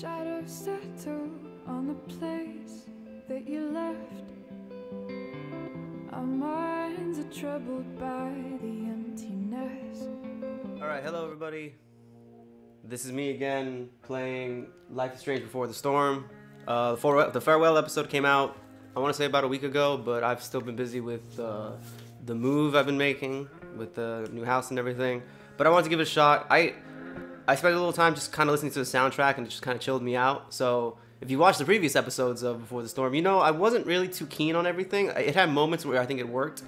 Shadows settle on the place that you left. Our minds are troubled by the emptiness. Alright, hello everybody. This is me again playing Life is Strange Before the Storm. Uh, the, farewell, the farewell episode came out, I want to say about a week ago, but I've still been busy with uh, the move I've been making with the new house and everything. But I wanted to give it a shot. I I spent a little time just kind of listening to the soundtrack and it just kind of chilled me out. So if you watched the previous episodes of Before the Storm, you know I wasn't really too keen on everything. It had moments where I think it worked.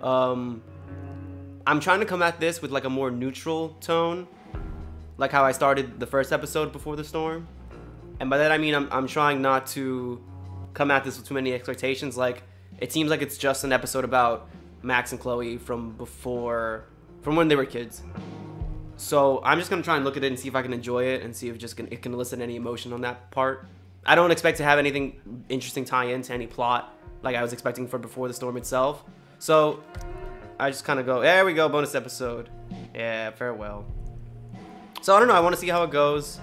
Um, I'm trying to come at this with like a more neutral tone, like how I started the first episode Before the Storm. And by that I mean I'm, I'm trying not to come at this with too many expectations. Like it seems like it's just an episode about Max and Chloe from before, from when they were kids. So I'm just gonna try and look at it and see if I can enjoy it and see if just can, it can elicit any emotion on that part. I don't expect to have anything interesting tie into any plot like I was expecting for Before the Storm itself. So I just kind of go, there we go, bonus episode. Yeah, farewell. So I don't know, I want to see how it goes.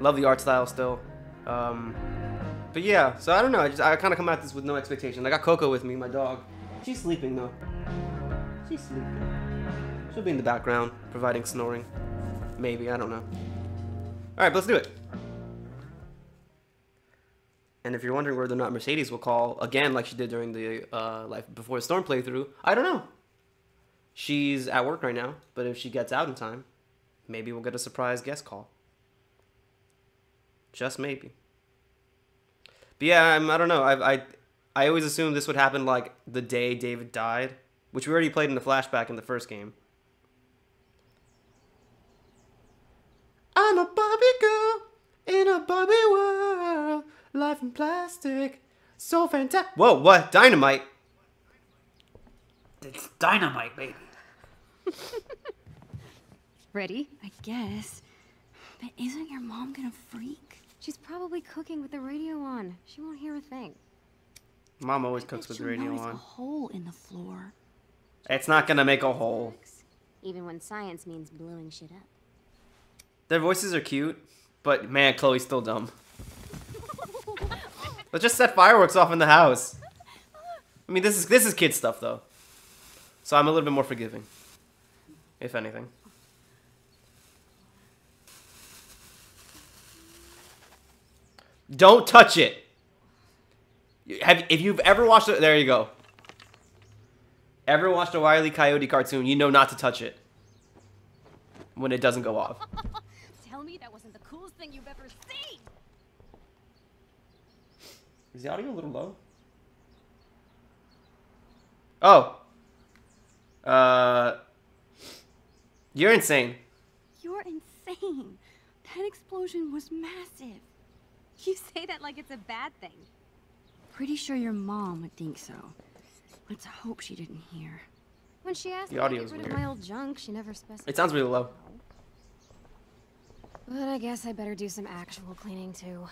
Love the art style still. Um, but yeah, so I don't know, I just I kind of come at this with no expectation. I got Coco with me, my dog. She's sleeping though. She's sleeping. She'll be in the background, providing snoring. Maybe, I don't know. Alright, let's do it. And if you're wondering whether or not Mercedes will call, again, like she did during the uh, Life Before the Storm playthrough, I don't know. She's at work right now, but if she gets out in time, maybe we'll get a surprise guest call. Just maybe. But yeah, I'm, I don't know. I, I, I always assumed this would happen like the day David died, which we already played in the flashback in the first game. I'm a Barbie girl in a Barbie world. Life in plastic. So fantastic. Whoa, what? Dynamite? It's dynamite, baby. Ready? I guess. But isn't your mom gonna freak? She's probably cooking with the radio on. She won't hear a thing. Mom always I cooks with the she'll radio notice a hole in the floor. It's not gonna make a hole. Even when science means blowing shit up. Their voices are cute, but man, Chloe's still dumb. Let's just set fireworks off in the house. I mean, this is this is kid stuff though, so I'm a little bit more forgiving, if anything. Don't touch it. Have if you've ever watched it? There you go. Ever watched a Wile E. Coyote cartoon? You know not to touch it when it doesn't go off. Thing you've ever seen! Is the audio a little low? Oh. Uh. You're insane. You're insane. That explosion was massive. You say that like it's a bad thing. Pretty sure your mom would think so. Let's hope she didn't hear. When she asked The me to get rid of weird. my old junk, she never specified. It sounds really low. But I guess I better do some actual cleaning too.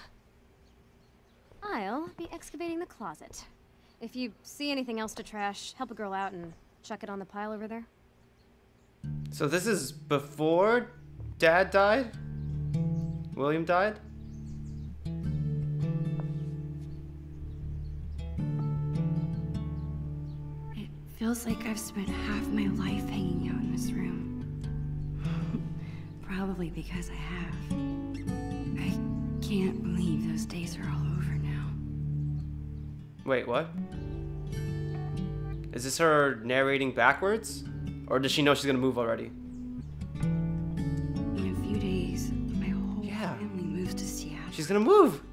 I'll be excavating the closet. If you see anything else to trash, help a girl out and chuck it on the pile over there. So this is before Dad died? William died? It feels like I've spent half my life hanging out in this room. Probably because I have. I can't believe those days are all over now. Wait, what? Is this her narrating backwards? Or does she know she's gonna move already? In a few days, my whole Yeah. family moves to Seattle. She's gonna move!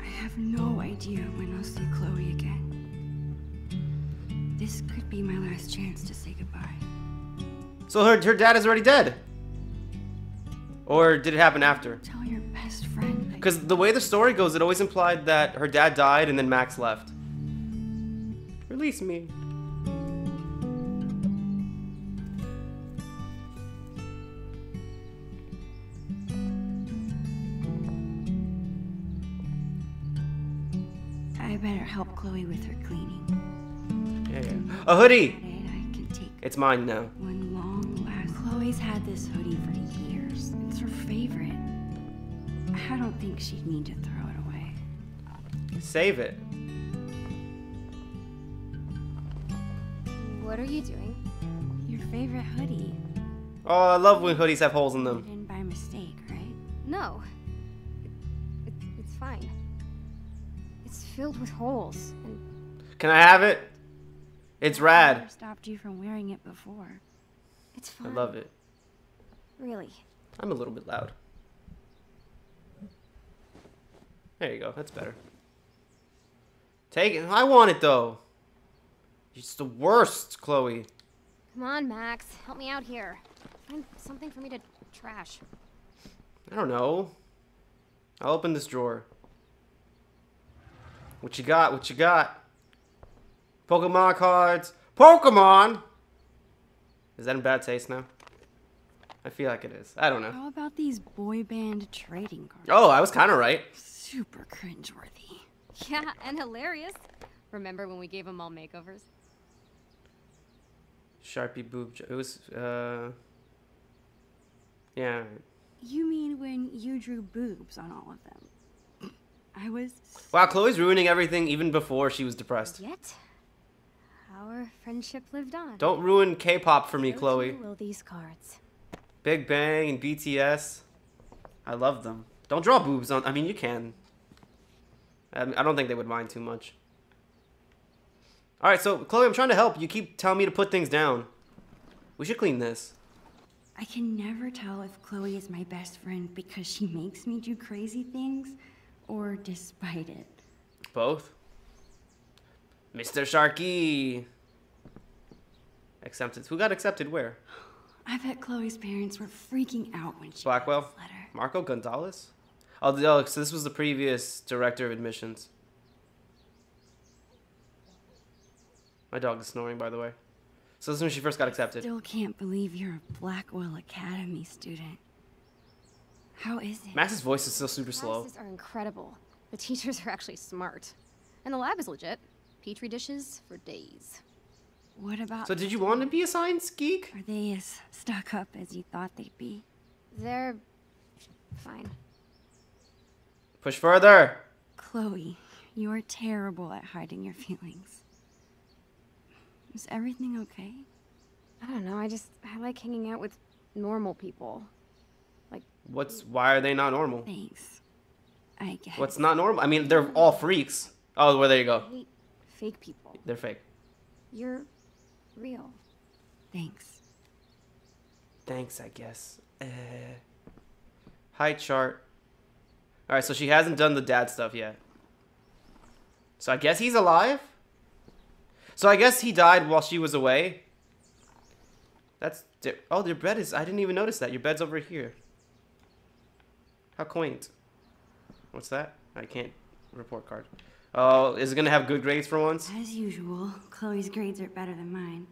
I have no idea when I'll see Chloe again. This could be my last chance to say goodbye. So her, her dad is already dead! Or did it happen after? Tell your best friend. Because the way the story goes, it always implied that her dad died and then Max left. Release me. I better help Chloe with her cleaning. Yeah, yeah. A hoodie! It, I can take It's mine now. one long last. Chloe's had this hoodie for years. It's her favorite. I I don't think she'd need to throw it away. Save it. What are you doing? Your favorite hoodie. Oh, I love when hoodies have holes in Put them. in by mistake, right? No. It, it, it's fine. It's filled with holes. And Can I have it? It's Never rad. stopped you from wearing it before. it's fine. I love it. Really. I'm a little bit loud. There you go. That's better. Take it. I want it though. It's the worst, Chloe. Come on, Max. Help me out here. Find something for me to trash. I don't know. I'll open this drawer. What you got? What you got? Pokemon cards. Pokemon! Is that in bad taste now? I feel like it is. I don't know. How about these boy band trading cards? Oh, I was kind of right. Super cringeworthy. Yeah, and hilarious. Remember when we gave them all makeovers? Sharpie boob. jo- It was, uh. Yeah. You mean when you drew boobs on all of them? I was. Wow, Chloe's ruining everything even before she was depressed. Yet, our friendship lived on. Don't ruin K pop for me, So Chloe. will these cards. Big Bang and BTS. I love them. Don't draw boobs on. I mean, you can. I, I don't think they would mind too much. All right, so Chloe, I'm trying to help. You keep telling me to put things down. We should clean this. I can never tell if Chloe is my best friend because she makes me do crazy things or despite it. Both. Mr. Sharky. Accepted. Who got accepted where? I bet Chloe's parents were freaking out when she Blackwell? got this letter. Marco Gonzalez? Oh, oh, so this was the previous director of admissions. My dog is snoring, by the way. So this is when she first got accepted. Still can't believe you're a Blackwell Academy student. How is it? Max's voice is still super slow. Classes are incredible. The teachers are actually smart. And the lab is legit. Petri dishes for days. What about So did you want to be a science geek? Are they as stuck up as you thought they'd be? They're fine. Push further. Chloe, you're terrible at hiding your feelings. Is everything okay? I don't know, I just I like hanging out with normal people. Like... What's why are they not normal? Thanks. I guess. What's not normal? I mean, they're all freaks. Oh, well, there you I go. hate fake people. They're fake. You're real. Thanks. Thanks, I guess. Uh, height chart. All right, so she hasn't done the dad stuff yet. So I guess he's alive. So I guess he died while she was away. That's oh, your bed is. I didn't even notice that your bed's over here. How quaint. What's that? I can't report card. Oh, is it gonna have good grades for once? As usual, Chloe's grades are better than mine.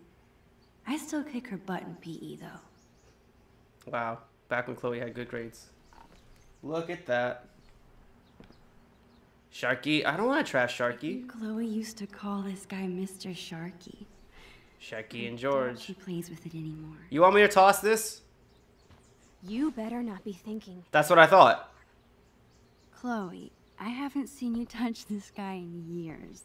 I still kick her butt in PE though. Wow, back when Chloe had good grades. Look at that. Sharky, I don't want to trash Sharky. Chloe used to call this guy Mr. Sharky. Sharky and George. She George. plays with it anymore. You want me to toss this? You better not be thinking. That's what I thought. Chloe, I haven't seen you touch this guy in years.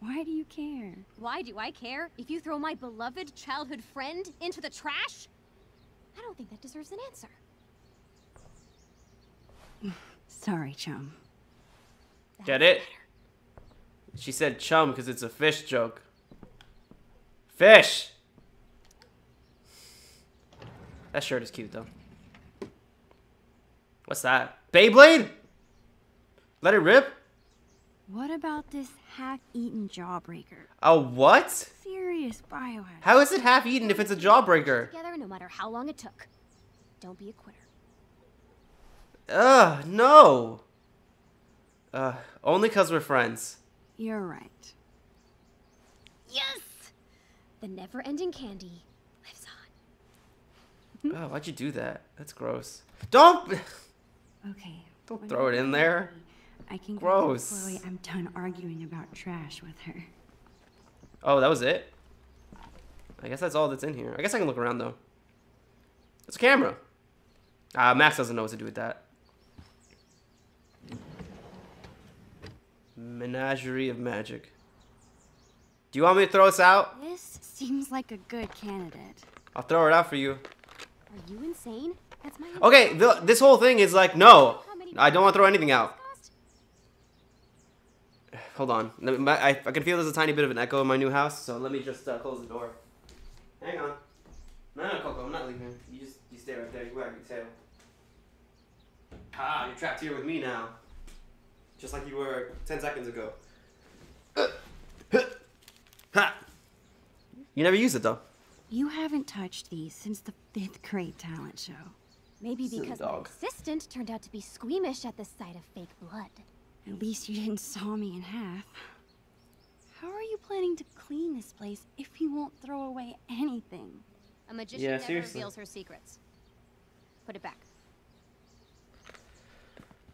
Why do you care? Why do I care if you throw my beloved childhood friend into the trash? I don't think that deserves an answer. Sorry, chum. Get it? She said chum because it's a fish joke. Fish! That shirt is cute though. What's that? Beyblade? Let it rip? What about this half-eaten jawbreaker? A what? Serious biohazard. How is it half eaten if it's a jawbreaker? Together no matter how long it took. Don't be a quitter. Ugh, no. Uh, only cause we're friends. You're right. Yes! The never-ending candy lives on. Oh, why'd you do that? That's gross. Don't. Okay. Don't throw it in there. I can go Gross. Chloe I'm done arguing about trash with her. Oh, that was it. I guess that's all that's in here. I guess I can look around though. It's a camera. Ah, Max doesn't know what to do with that. Menagerie of Magic. Do you want me to throw this out? This seems like a good candidate. I'll throw it out for you. Are you insane? That's my Okay, the, this whole thing is like, no. I don't want to throw anything out. Hold on. Let me- my- I, I can feel there's a tiny bit of an echo in my new house, so let me just uh, close the door. Hang on. No, no, Coco, I'm not leaving. You just you stay right there. You wag your tail. Ah, you're trapped here with me now. Just like you were 10 seconds ago. Ha! You never used it though. You haven't touched these since the fifth grade talent show. Maybe because my assistant turned out to be squeamish at the sight of fake blood. At least you didn't saw me in half. How are you planning to clean this place if you won't throw away anything? A magician Yeah, never seriously. reveals her secrets. Put it back.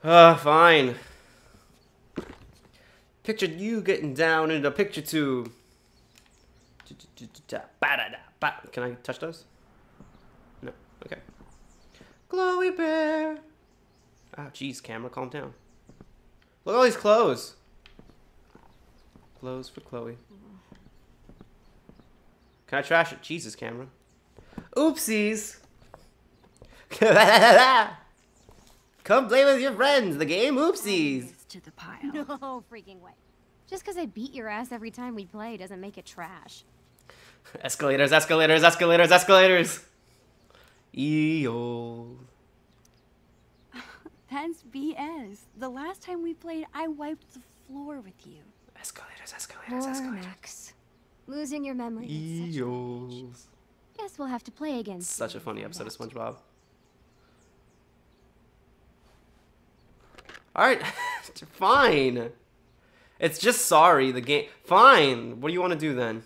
Uh, fine. Picture you getting down in the picture tube. Can I touch those? No. Okay. Glowy Bear. Ah, jeez, camera, calm down. Look at all these clothes. Clothes for Chloe. Can I trash it? Jesus, camera. Oopsies. Come play with your friends. The game Oopsies. To the pile. No freaking way. Just because I beat your ass every time we play doesn't make it trash. Escalators, escalators, escalators, escalators. Eeyore. That's BS. The last time we played, I wiped the floor with you. Escalators, Poor escalators, escalators. Max. Losing your memory is such a bitch. Eeyores. Guess we'll have to play again. Such a funny episode of. SpongeBob. All right, fine. It's just sorry. The game. Fine. What do you want to do then?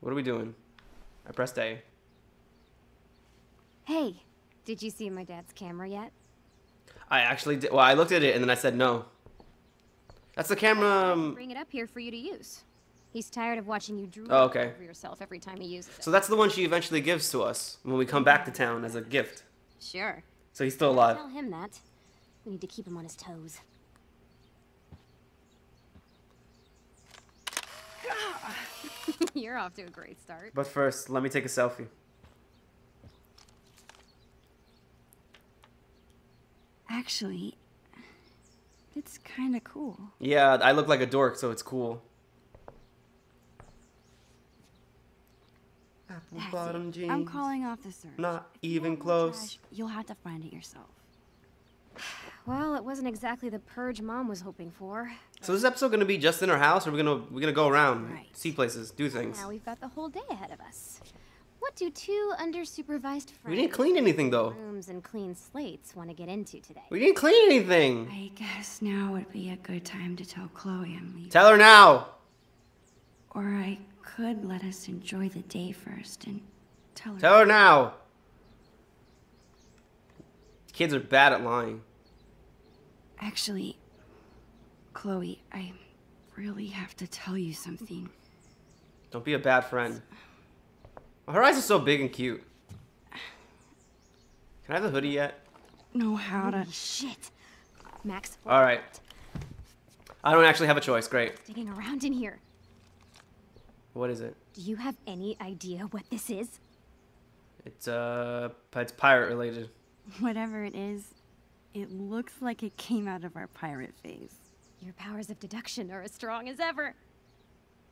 What are we doing? I pressed A. Hey, did you see my dad's camera yet? I actually did. Well, I looked at it and then I said no. That's the camera. um, Bring it up here for you to use. He's tired of watching you drool Oh, okay. over yourself every time he uses it. So that's the one she eventually gives to us when we come back to town as a gift. sure. So he's still alive. Tell him that. We need to keep him on his toes. You're off to a great start. But first, let me take a selfie. Actually, it's kind of cool. Yeah, I look like a dork, so it's cool. Apple That's it. bottom jeans. I'm calling off the search. Not If even want close. trash, You'll have to find it yourself. Well, it wasn't exactly the purge mom was hoping for. So this episode gonna be just in our house, or we're gonna we're gonna go around, Right. see places, do things. Now we've got the whole day ahead of us. What do two undersupervised friends We didn't clean anything though. rooms and clean slates want to get into today? We didn't clean anything. I guess now would be a good time to tell Chloe I'm leaving. Tell her now. Or I could let us enjoy the day first and tell her. Tell her now. Kids are bad at lying. Actually, Chloe, I really have to tell you something. Don't be a bad friend. Her eyes are so big and cute. Can I have the hoodie yet? Know how to. Holy shit. Max, All right. I don't actually have a choice. Great. digging around in here. What is it? Do you have any idea what this is? It's uh, it's pirate related. Whatever it is, it looks like it came out of our pirate phase. Your powers of deduction are as strong as ever.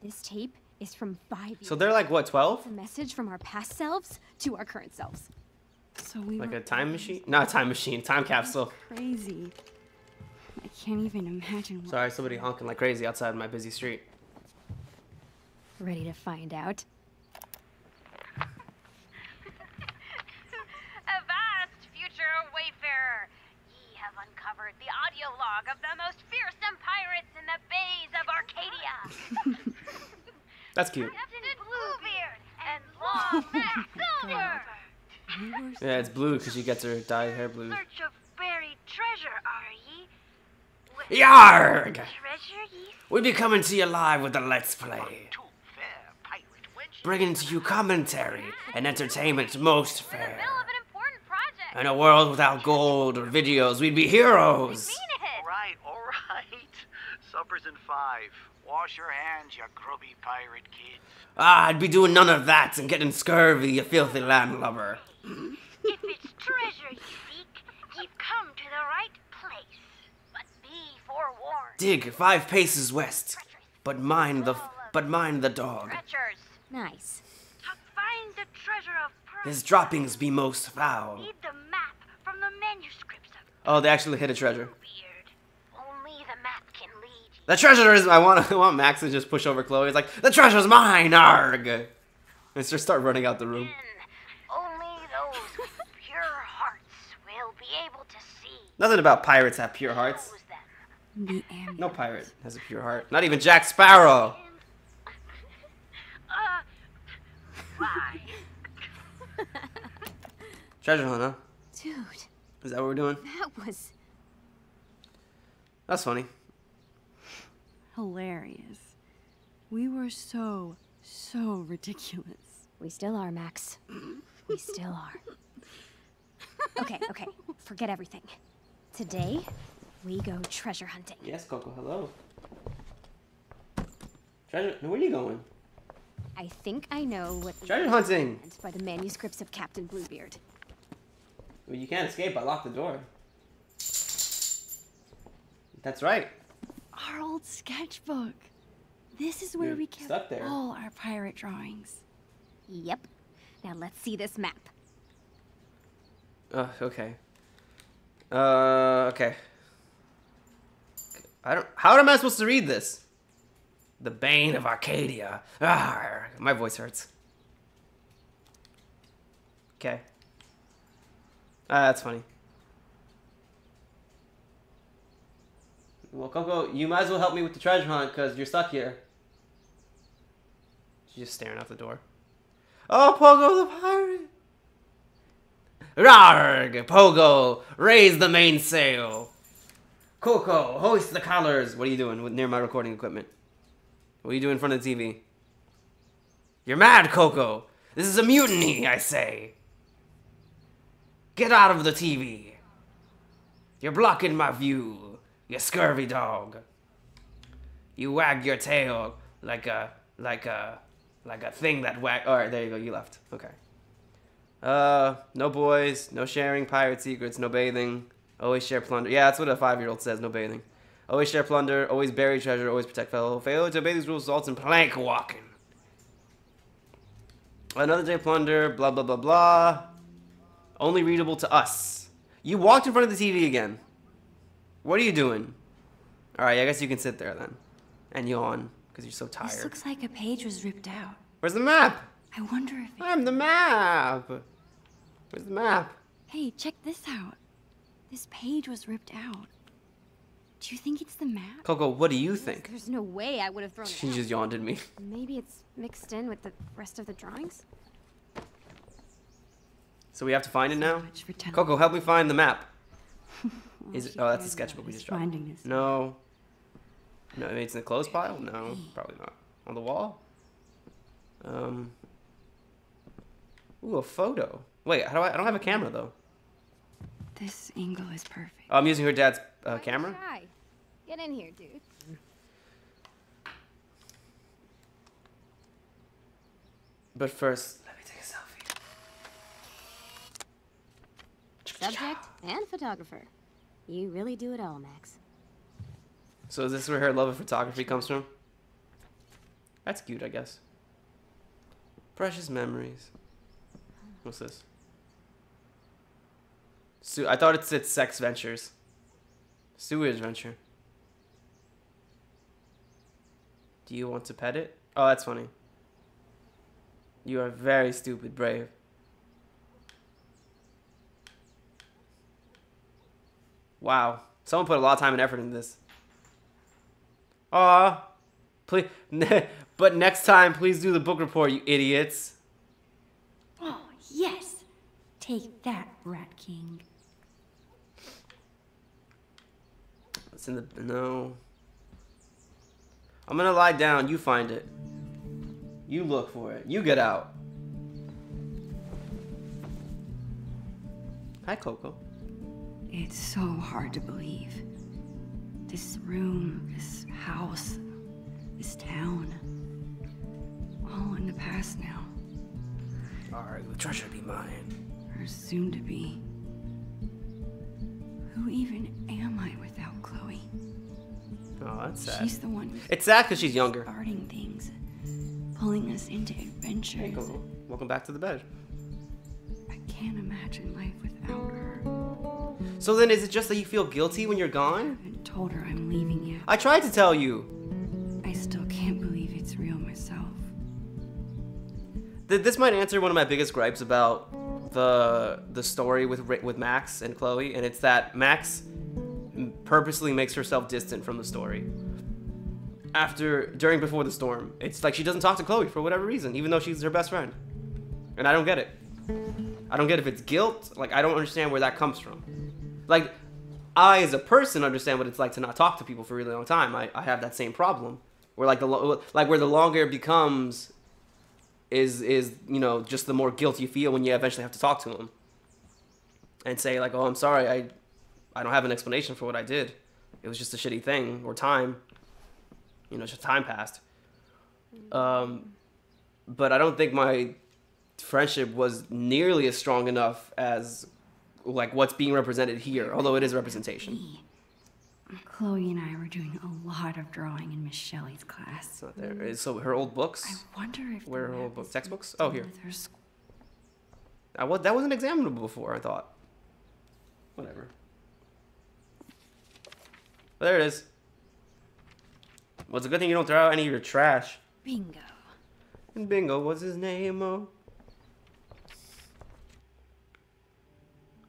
This tape is from five years So they're like what, twelve? a message from our past selves to our current selves. So we Like a time machine? Not a time machine. Time capsule. crazy. I can't even imagine what. Sorry, somebody honking like crazy outside my busy street. Ready to find out? Avast, future wayfarer! Ye have uncovered the audio log of the most fearsome pirates in the bays of Arcadia. That's cute. Captain Bluebeard and Long Mac Silver. We were Yeah, it's blue because she gets her dyed hair blue. Search of buried treasure, are ye? Yarg! treasure ye We be coming to you live with the Let's Play. Two fair pirate wenches. Bringing to you commentary and entertainment most We're in the fair. middle of an important project. In a world without gold or videos, we'd be heroes. Mean. All right, all right. Supper's in five. Wash your hands, you grubby pirate kids. Ah, I'd be doing none of that and getting scurvy, you filthy landlubber. If it's treasure you seek, you've come to the right place. But be forewarned. Dig five paces west, but mind the but mind the dog. Treasures. Nice. To find the treasure of pearls. His droppings be most foul. Need the map from the manuscripts of Oh, they actually hit a treasure. Beard. Only the map can lead you. The treasure is. I want. I want Max to just push over Chloe. He's like, the treasure's mine, arg. And just start running out the room. Only those with pure hearts will be able to see. Nothing about pirates have pure hearts. Knows them. The amulet. No pirate has a pure heart. Not even Jack Sparrow. Uh, why? Treasure hunt, huh? Dude, Is that what we're doing? that was. That's funny. Hilarious. We were so, so ridiculous. We still are, Max. We still are. Okay, okay. Forget everything. Today, we go treasure hunting. Yes, Coco. Hello. Treasure. Where are you going? I think I know what Treasure hunting. meant by the manuscripts of Captain Bluebeard. Well, you can't escape. I locked the door. That's right. Our old sketchbook. This is where You're we kept all our pirate drawings. Yep. Now let's see this map. Uh, okay. Uh, okay. I don't. How am I supposed to read this? The bane of Arcadia. Ah, my voice hurts. Okay. Ah, that's funny. Well, Coco, you might as well help me with the treasure hunt because you're stuck here. She's just staring out the door. Oh, Pogo the pirate! Rarg, Pogo, raise the mainsail. Coco, hoist the colors. What are you doing with near my recording equipment? What are you doing in front of the TV? You're mad, Coco. This is a mutiny, I say. Get out of the TV. You're blocking my view, you scurvy dog. You wag your tail like a like a like a thing that wag. All right, there you go. You left. Okay. Uh, no boys, no sharing pirate secrets, no bathing. Always share plunder. Yeah, that's what a five-year-old says. No bathing. Always share plunder. Always bury treasure. Always protect fellow. Failure to obey these rules results in plank walking. Another day plunder. Blah blah blah blah. Only readable to us. You walked in front of the TV again. What are you doing? All right, I guess you can sit there then, and yawn because you're so tired. This tired. looks like a page was ripped out. Where's the map? I wonder if it... I'm the map. Where's the map? Hey, check this out. This page was ripped out. Do you think it's the map? Coco, what do you think? There's no way I would have thrown it. She out. just yawned at me. Maybe it's mixed in with the rest of the drawings? So we have to find it now? Much for telling Coco, help me find the map. all Is it, oh, that's cares a sketchbook we just dropped. Finding this. No. No, maybe it's in the clothes pile? No, probably not. On the wall? Um. Ooh, a photo. Wait, how do I? I don't have a camera though. This angle is perfect. Oh, I'm using her dad's uh, Why you camera. shy? Get in here, dude. But first, let me take a selfie. Subject and photographer. You really do it all, Max. So is this where her love of photography comes from? That's cute, I guess. Precious memories. What's this? Su- I thought it said sex ventures. Sewage venture. Do you want to pet it? Oh, that's funny. You are very stupid, brave. Wow. Someone put a lot of time and effort into this. Aw. Please, but next time, please do the book report, you idiots. Oh, yes! Take that, Rat King. It's in the no. I'm gonna lie down. You find it. You look for it. You get out. Hi, Coco. It's so hard to believe. This room, this house, this town. All in the past now. Alright, the treasure be mine. Or soon to be. Who even am I without Chloe? Oh, that's sad. She's the one It's sad because she's younger. starting things, pulling us into Hey, adventures. Coco, welcome back to the bed. I can't imagine life. So then, is it just that you feel guilty when you're I gone? haven't told her I'm leaving yet. I tried to tell you. I still can't believe it's real myself. Th- This might answer one of my biggest gripes about the the story with with Max and Chloe, and it's that Max purposely makes herself distant from the story. After, during, before the storm, it's like she doesn't talk to Chloe for whatever reason, even though she's her best friend, and I don't get it. I don't get if it's guilt. Like I don't understand where that comes from. Like I, as a person, understand what it's like to not talk to people for a really long time. I, I have that same problem, where like the lo- like where the longer it becomes, is is you know just the more guilt you feel when you eventually have to talk to them and say like oh i'm sorry. I i don't have an explanation for what i did. It was just a shitty thing or time. You know just time passed. Um but i don't think my friendship was nearly as strong enough as like what's being represented here although it is representation. Chloe and I were doing a lot of drawing in Miss Shelley's class. it's not there so her old books I wonder if Where her old books? Textbooks? Oh, here. I was, that wasn't examinable before, I thought. Whatever. Oh, there it is. Well, it's a good thing you don't throw out any of your trash. Bingo. And bingo, what's his name? Oh.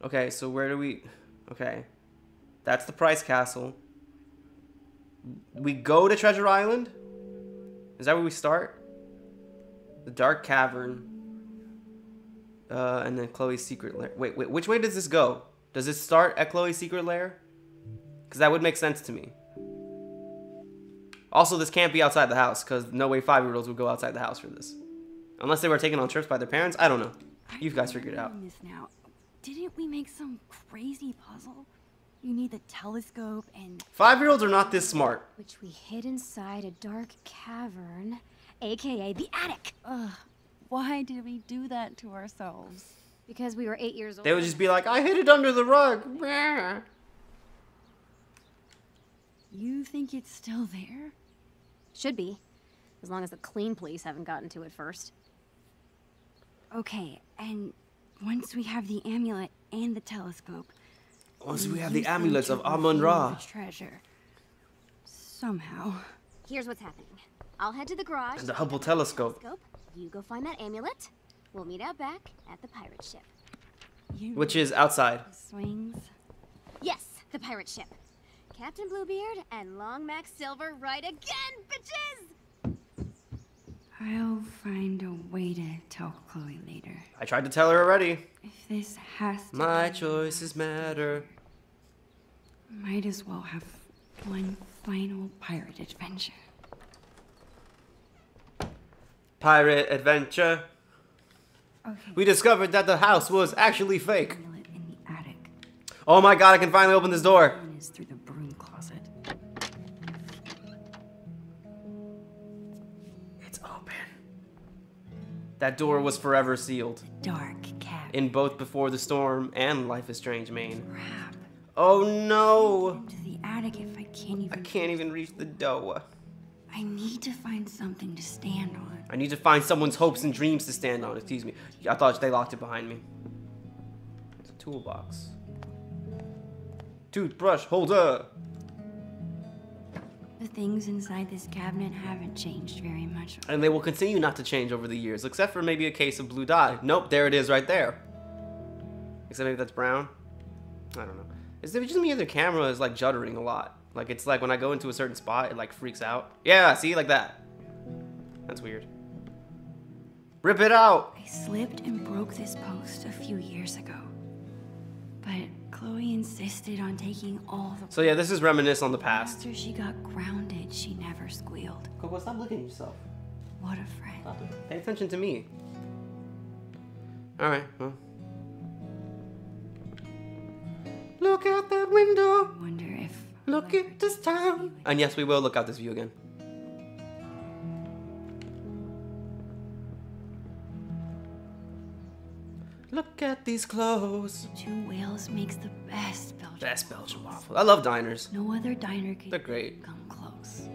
Okay, so where do we... Okay. That's the Price Castle. We go to Treasure Island? Is that where we start? The Dark Cavern. Uh, and then Chloe's secret lair. Wait, wait, which way does this go? Does it start at Chloe's secret lair? Because that would make sense to me. Also, this can't be outside the house, because no way five year olds would go outside the house for this. Unless they were taken on trips by their parents. I don't know. You guys figured it out. Didn't we make some crazy puzzle? You need the telescope and Five year olds are not this smart. Which we hid inside a dark cavern, aka the attic. Ugh, why did we do that to ourselves? Because we were eight years old. They would just be like, I hid it under the rug. Meh. You think it's still there? Should be. As long as the clean police haven't gotten to it first. Okay, and once we have the amulet and the telescope, Once we we have the use amulets of Amun Ra. the treasure. Somehow. Here's what's happening. I'll head to the garage. And the Hubble telescope. telescope. You go find that amulet. We'll meet out back at the pirate ship. You Which is outside. swings. Yes, the pirate ship. Captain Bluebeard and Long Mac Silver right again, bitches! I'll find a way to tell Chloe later. I tried to tell her already. If this has to My choices matter. Might as well have one final pirate adventure. Pirate adventure. Okay. We discovered that the house was actually fake. in the attic. Oh my god, I can finally open this door. Through the That door was forever sealed. Dark cavern. In both Before the Storm and Life is Strange, Maine. Crap. Oh no! To the attic if I can't I even. can't even reach the door. I need to find something to stand on. I need to find someone's hopes and dreams to stand on. Excuse me. I thought they locked it behind me. It's a toolbox. Toothbrush holder. The things inside this cabinet haven't changed very much. And they will continue not to change over the years, except for maybe a case of blue dye. Nope, there it is right there. Except maybe that's brown. I don't know. Is it just me or the camera is like juddering a lot? Like it's like when I go into a certain spot, it like freaks out. Yeah, see, like that. That's weird. Rip it out. I slipped and broke this post a few years ago. But Chloe insisted on taking all the. So yeah, this is reminisce on the past. After she got grounded, she never squealed. Coco, stop looking at yourself. What a friend. Pay attention to me. All right. Well. Look out that window. Wonder if Look at this town. And yes, we will look out this view again. Look at these clothes. Two Whales makes the best Belgian. Best Belgian waffle. I love diners. No other diner can They're great. come close.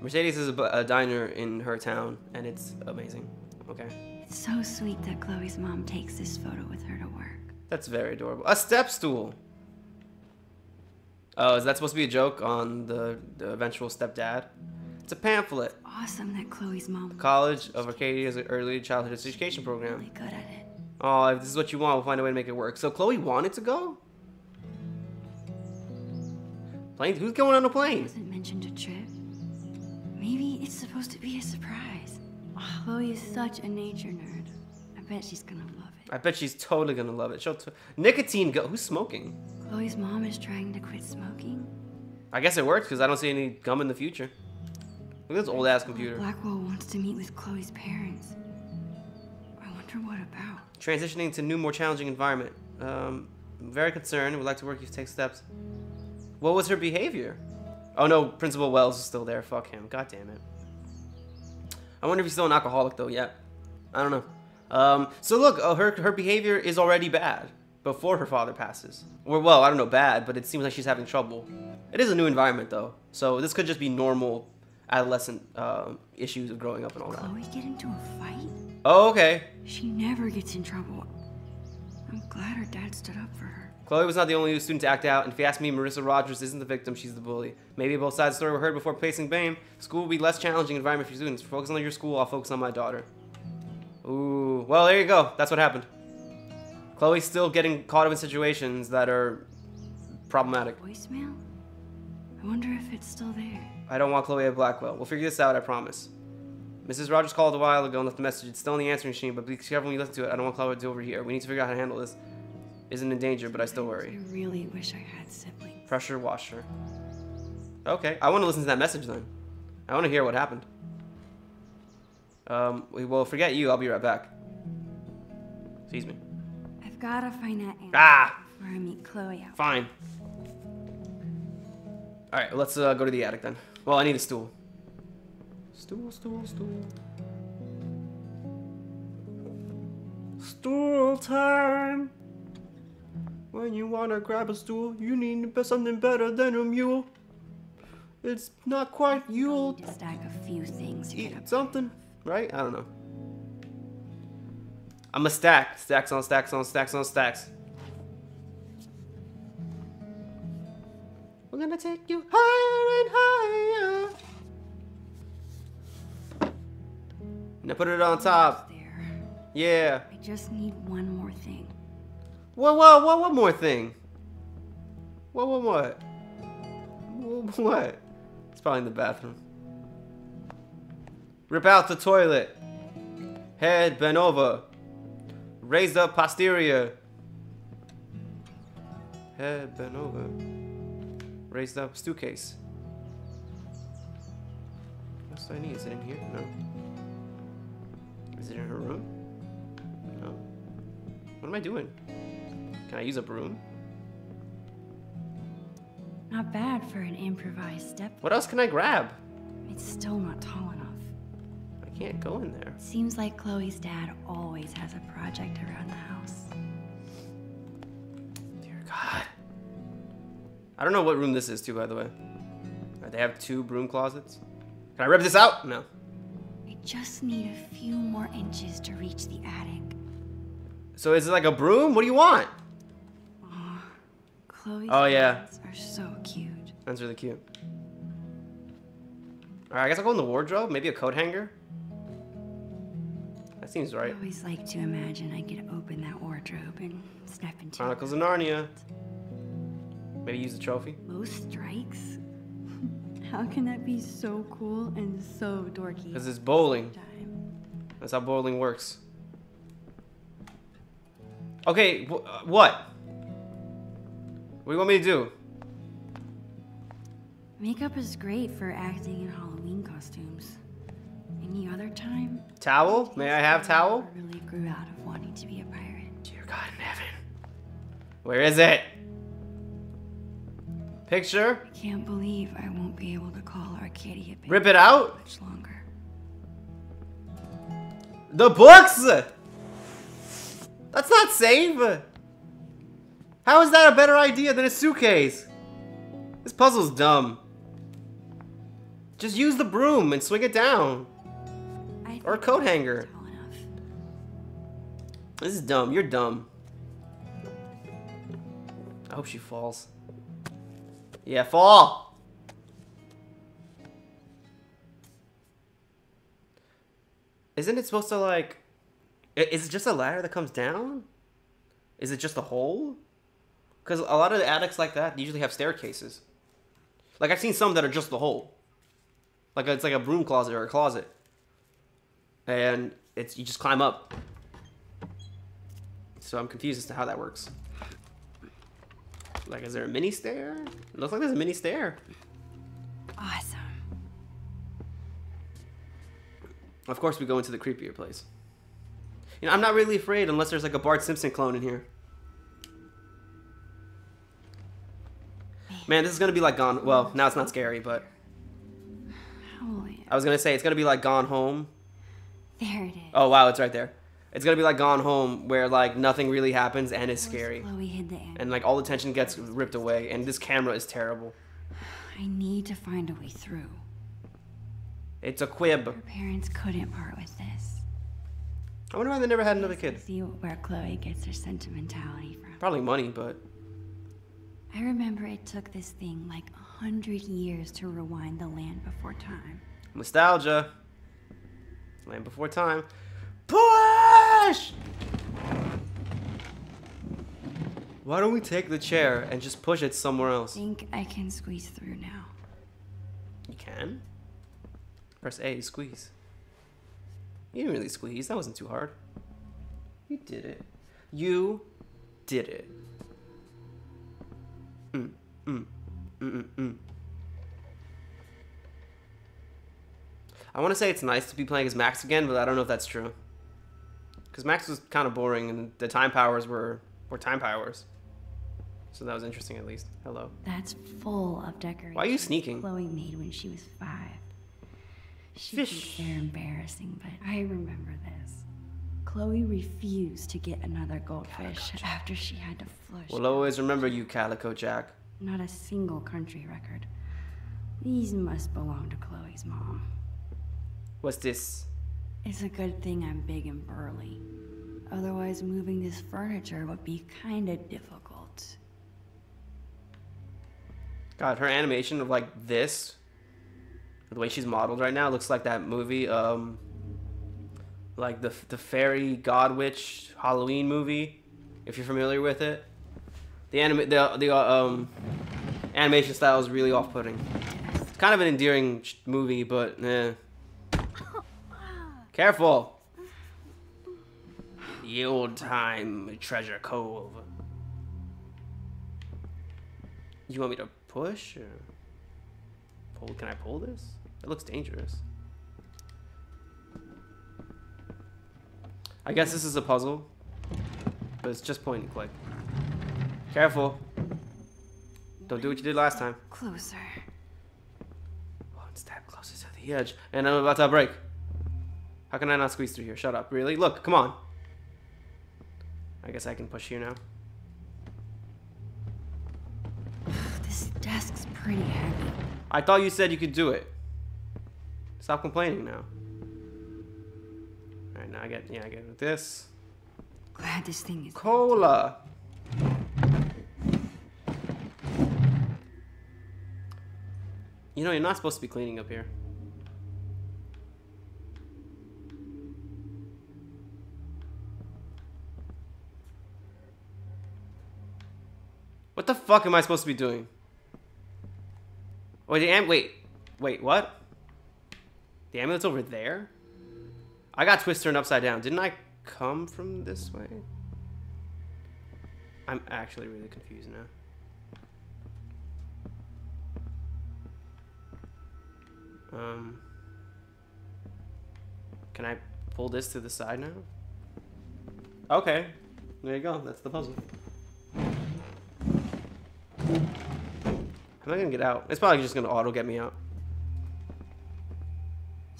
Mercedes is a, a diner in her town, and it's amazing. Okay. It's so sweet that Chloe's mom takes this photo with her to work. That's very adorable. A step stool. Oh, is that supposed to be a joke on the, the eventual stepdad? It's a pamphlet. Awesome that Chloe's mom College of Arcadia's early childhood education program. really good at it. Oh, if this is what you want, we'll find a way to make it work. So Chloe wanted to go? Plane? Who's going on a plane? Hasn't mentioned a trip. Maybe it's supposed to be a surprise. Oh, Chloe is such a nature nerd. I bet she's gonna love it. I bet she's totally gonna love it. She'll t- Nicotine go. Who's smoking? Chloe's mom is trying to quit smoking. I guess it works because I don't see any gum in the future. Look at this old ass computer. Blackwell wants to meet with Chloe's parents. I wonder what about. Transitioning to new, more challenging environment. Um, very concerned. Would like to work you to take steps. What was her behavior? Oh no, Principal Wells is still there. Fuck him. God damn it. I wonder if he's still an alcoholic though yet. I don't know. Um, so look, uh, her her behavior is already bad before her father passes. Or well, I don't know, bad, but it seems like she's having trouble. It is a new environment though, so this could just be normal adolescent uh, issues of growing up and all that. Chloe get into a fight? Oh, okay. She never gets in trouble. I'm glad her dad stood up for her. Chloe was not the only student to act out, and if you ask me, Marissa Rogers isn't the victim, she's the bully. Maybe both sides of the story were heard before placing blame. School will be less challenging environment for students. Focus on your school, I'll focus on my daughter. Ooh, well, there you go. That's what happened. Chloe's still getting caught up in situations that are problematic. Voicemail? I wonder if it's still there. I don't want Chloe at Blackwell. We'll figure this out, I promise. Mrs. Rogers called a while ago and left a message. It's still on the answering machine, but be careful when you listen to it. I don't want Chloe to over here. We need to figure out how to handle this. Isn't in danger, but I still worry. I really wish I had siblings. Pressure washer. Okay, I want to listen to that message then. I want to hear what happened. Um, we will forget you. I'll be right back. Excuse me. I've gotta find that answer Ah, before I meet Chloe out. fine. All right, let's uh, go to the attic then. Well, I need a stool. Stool, stool, stool. Stool time. When you wanna grab a stool, you need something better than a mule. It's not quite I Yule. need to stack a few things to get Eat up. something, right? I don't know. I'm a stack. Stacks on stacks on stacks on stacks. We're gonna take you higher and higher. Now put it on top. Yeah. I just need one more thing. Whoa, whoa, whoa, one more thing. Whoa, whoa, what? Whoa, What? It's probably in the bathroom. Rip out the toilet. Head bent over. Raised up posterior. Head bent over. Raised up suitcase. case. What do I need? Is it in here? No. Is it in her room? No. What am I doing? Can I use a broom? Not bad for an improvised step. What else can I grab? It's still not tall enough. I can't go in there. Seems like Chloe's dad always has a project around the house. Dear God. I don't know what room this is too, by the way. Uh, They have two broom closets. Can I rip this out? No. I just need a few more inches to reach the attic. So is it like a broom? What do you want? Chloe's Oh, yeah. hands are so cute. That's really cute. Alright, I guess I'll go in the wardrobe. Maybe a coat hanger. That seems I right. always like to imagine I could open that wardrobe and step into Chronicles of Narnia. Maybe use the trophy. most strikes. How can that be so cool and so dorky? Because it's bowling. That's how bowling works. Okay, wh- uh, what? What do you want me to do? Makeup is great for acting in Halloween costumes. Any other time? Towel? May I have towel? I really grew out of wanting to be a pirate. Dear God in heaven. Where is it? Picture? I can't believe I won't be able to call Arcadia Bay Rip it out? much longer. The books! That's not safe! How is that a better idea than a suitcase? This puzzle's dumb. Just use the broom and swing it down. I Or a coat hanger. This is dumb. You're dumb. I hope she falls. Yeah, fall! Isn't it supposed to like... Is it just a ladder that comes down? Is it just a hole? Because a lot of the attics like that usually have staircases. Like I've seen some that are just the hole. Like it's like a broom closet or a closet. And it's you just climb up. So I'm confused as to how that works. Like, is there a mini stair? It looks like there's a mini stair. Awesome. Of course, we go into the creepier place. You know, I'm not really afraid unless there's like a Bart Simpson clone in here. Man, this is gonna be like Gone. Well, now it's not scary, but Holy. I was gonna say it's gonna be like Gone Home. There it is. Oh wow, it's right there. It's gonna be like Gone Home, where like nothing really happens and it's scary, Chloe hid the end. and like all the tension gets ripped away, and this camera is terrible. I need to find a way through. It's a quib. Her parents couldn't part with this. I wonder why they never had another kid. See where Chloe gets her sentimentality from. Probably money, but I remember it took this thing like a hundred years to rewind the land before time. nostalgia. Land before time. Push! Why don't we take the chair and just push it somewhere else? I Think I can squeeze through now. You can. Press A to squeeze. You didn't really squeeze. That wasn't too hard. You did it. You did it. Mm, mm, mm, mm, mm. I want to say it's nice to be playing as Max again, but I don't know if that's true. Because Max was kind of boring, and the time powers were were time powers. So that was interesting, at least. Hello. That's full of decorations. Why are you sneaking? Chloe made when she was five. She Fish. they're embarrassing, but I remember this. Chloe refused to get another goldfish after she had to flush. We'll always remember you, Calico Jack. Not a single country record. These must belong to Chloe's mom. What's this? It's a good thing I'm big and burly. Otherwise, moving this furniture would be kinda difficult. God, her animation of like this, the way she's modeled right now, looks like that movie, um, like the the fairy god witch Halloween movie. If you're familiar with it, the anime the the uh, um animation style is really off-putting. It's kind of an endearing sh- movie, but eh. Careful. The old time treasure cove. You want me to push or pull? Can I pull this? It looks dangerous. I guess this is a puzzle, but it's just point and click. Careful. Don't do what you did last time. Closer. One step closer to the edge, and I'm about to break. How can I not squeeze through here? Shut up. Really? Look, come on. I guess I can push here now. This desk's pretty heavy. I thought you said you could do it. Stop complaining now. Alright, now I get, yeah, I get this. Glad this thing is. Cola! You know, you're not supposed to be cleaning up here. The fuck am I supposed to be doing? Wait, the am- wait, wait, what? The amulet's over there? I got twist turned upside down. Didn't I come from this way? I'm actually really confused now. Um, can I pull this to the side now? Okay, there you go. That's the puzzle. I'm Am gonna get out? It's probably just gonna auto get me out.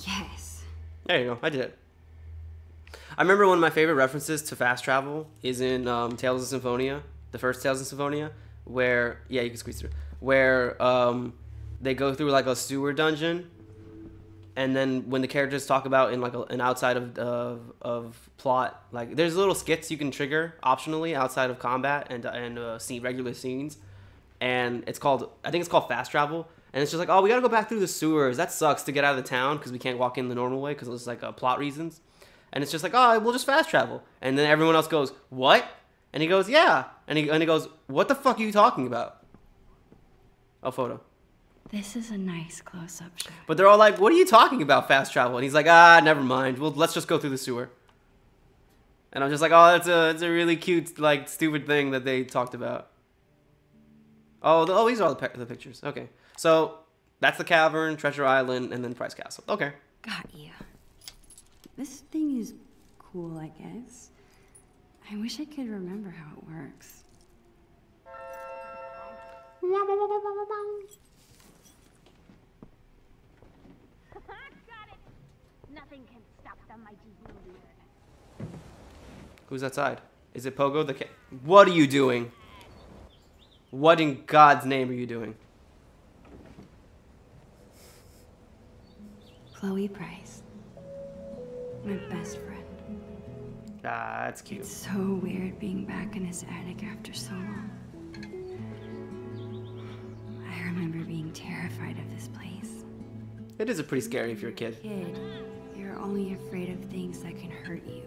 Yes. There you go. I did it. I remember one of my favorite references to fast travel is in um, Tales of Symphonia, the first Tales of Symphonia, where yeah, you can squeeze through, where um, they go through like a sewer dungeon, and then when the characters talk about in like a, an outside of, of of plot, like there's little skits you can trigger optionally outside of combat and and uh, scene regular scenes, and it's called I think it's called fast travel. And it's just like, oh, we gotta go back through the sewers. That sucks to get out of the town because we can't walk in the normal way because it's like uh, plot reasons. And it's just like, oh, we'll just fast travel. And then everyone else goes, what? And he goes, yeah. And he and he goes, what the fuck are you talking about? A photo. This is a nice close-up shot. But they're all like, what are you talking about, fast travel? And he's like, ah, never mind. Well, let's just go through the sewer. And I'm just like, oh, that's a, that's a really cute, like, stupid thing that they talked about. Oh, the, oh, these are all the, the pictures. Okay. So that's the cavern, Treasure Island, and then Price Castle. Okay. Got you. This thing is cool, I guess. I wish I could remember how it works. Got it. Nothing can stop the mighty Bluebeard. Who's outside? Is it Bongo the cat? What are you doing? What in God's name are you doing? Chloe Price. My best friend. Ah, that's cute. It's so weird being back in his attic after so long. I remember being terrified of this place. It is a pretty scary if you're a kid. Kid, you're only afraid of things that can hurt you.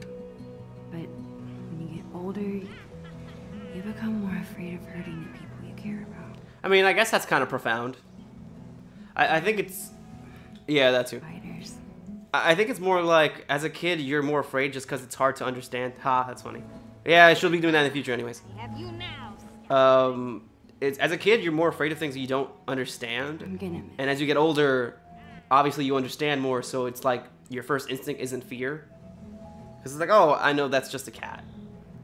But when you get older, you become more afraid of hurting the people care about. I mean, I guess that's kind of profound. I, I think it's. Yeah, that too. Spiders. I I think it's more like as a kid, you're more afraid just because it's hard to understand. Ha, that's funny. Yeah, I should be doing that in the future, anyways. Have you now? Um, it's, as a kid, you're more afraid of things that you don't understand. I'm gonna miss. And as you get older, obviously you understand more, so it's like your first instinct isn't fear. Because it's like, oh, I know that's just a cat.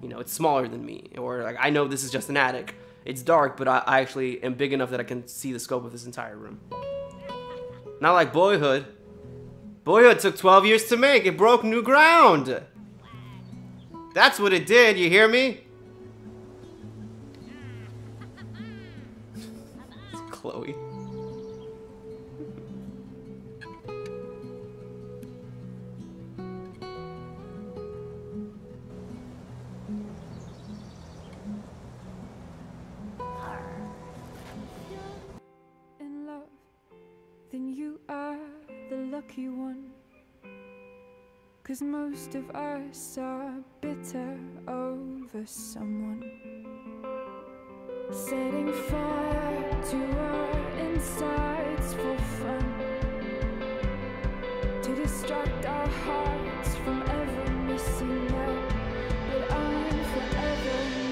You know, it's smaller than me. Or like, I know this is just an attic. It's dark, but I, I actually am big enough that I can see the scope of this entire room. Not like Boyhood. Boyhood took 12 years to make. It broke new ground. That's what it did, you hear me? are the lucky one. Cause most of us are bitter over someone. Setting fire to our insides for fun. To distract our hearts from ever missing out. But I'm forever.